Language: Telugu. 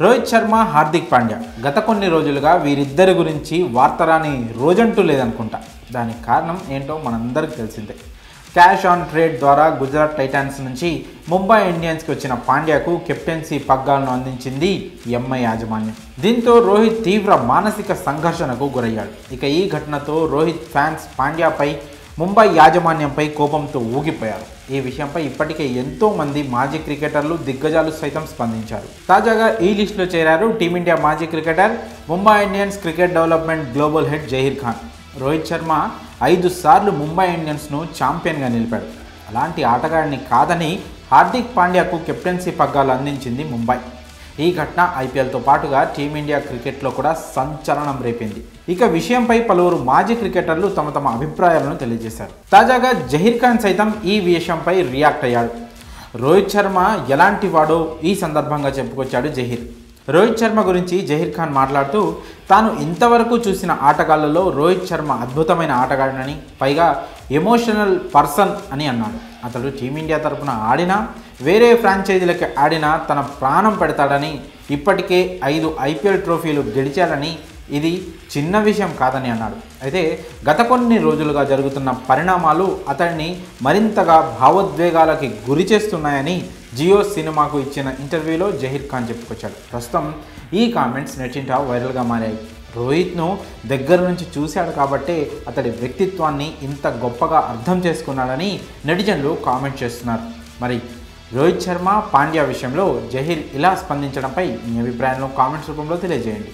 రోహిత్ శర్మ హార్దిక్ పాండ్యా. గత కొన్ని రోజులుగా వీరిద్దరి గురించి వార్తరాని రోజంటూ లేదనుకుంటా. దానికి కారణం ఏంటో మనందరికీ తెలిసిందే. క్యాష్ ఆన్ ట్రేడ్ ద్వారా గుజరాత్ టైటాన్స్ నుంచి ముంబై ఇండియన్స్కి వచ్చిన పాండ్యాకు కెప్టెన్సీ పగ్గాలను అందించింది ఎంఐ యాజమాన్యం. దీంతో రోహిత్ తీవ్ర మానసిక సంఘర్షణకు గురయ్యాడు. ఇక ఈ ఘటనతో రోహిత్ ఫ్యాన్స్ పాండ్యాపై ముంబై యాజమాన్యంపై కోపంతో ఊగిపోయారు. ఈ విషయంపై ఇప్పటికే ఎంతో మంది మాజీ క్రికెటర్లు దిగ్గజాలు సైతం స్పందించారు. తాజాగా ఈ లిస్టులో చేరారు టీమిండియా మాజీ cricketer Mumbai Indians cricket development global head Zaheer Khan. Rohit Sharma ఐదు సార్లు ముంబై ఇండియన్స్ను ఛాంపియన్గా నిలిపాడు. అలాంటి ఆటగాడిని కాదని హార్దిక్ పాండ్యాకు కెప్టెన్సీ పగ్గాలు అందించింది ముంబై. ఈ ఘటన ఐపీఎల్తో పాటుగా టీమిండియా క్రికెట్లో కూడా సంచలనం రేపింది. ఇక విషయంపై పలువురు మాజీ క్రికెటర్లు తమ తమ అభిప్రాయాలను తెలియజేశారు. తాజాగా జహీర్ ఖాన్ సైతం ఈ విషయంపై రియాక్ట్ అయ్యాడు. రోహిత్ శర్మ ఎలాంటి వాడో ఈ సందర్భంగా చెప్పుకొచ్చాడు జహీర్. రోహిత్ శర్మ గురించి జహీర్ ఖాన్ మాట్లాడుతూ తాను ఇంతవరకు చూసిన ఆటగాళ్ళలో రోహిత్ శర్మ అద్భుతమైన ఆటగాడనని పైగా ఎమోషనల్ పర్సన్ అని అన్నాడు. అతడు టీమిండియా తరపున ఆడినా వేరే ఫ్రాంచైజీలకి ఆడినా తన ప్రాణం పెడతాడని ఇప్పటికే ఐదు ఐపీఎల్ ట్రోఫీలు గెలిచాడని ఇది చిన్న విషయం కాదని అన్నాడు. అయితే గత కొన్ని రోజులుగా జరుగుతున్న పరిణామాలు అతన్ని మరింతగా భావోద్వేగాలకి గురి చేస్తున్నాయని జియో సినిమాకు ఇచ్చిన ఇంటర్వ్యూలో జహీర్ ఖాన్ చెప్పుకొచ్చాడు. ప్రస్తుతం ఈ కామెంట్స్ నెట్టింట వైరల్గా మారాయి. రోహిత్ను దగ్గర నుంచి చూశాడు కాబట్టే అతడి వ్యక్తిత్వాన్ని ఇంత గొప్పగా అర్థం చేసుకున్నాడని నెటిజన్లు కామెంట్ చేస్తున్నారు. మరి రోహిత్ శర్మ పాండ్యా విషయంలో జహీర్ ఇలా స్పందించడంపై మీ అభిప్రాయంలో కామెంట్స్ రూపంలో తెలియజేయండి.